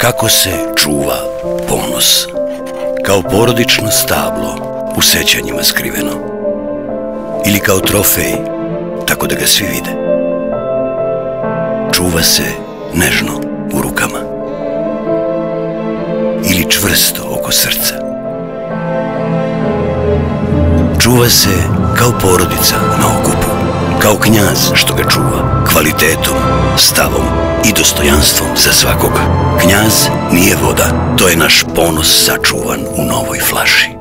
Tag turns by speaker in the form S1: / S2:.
S1: Kako se čuva ponos? Kao porodično stablo u sećanjima skriveno. Ili kao trofej, tako da ga svi vide. Čuva se nežno u rukama. Ili čvrsto oko srca. Čuva se kao porodica na okupu, kao knjaz što ga čuva, kvalitetom, stavom i dostojanstvom za svakog. Knjaz nije voda, to je naš ponos sačuvan u novoj flaši.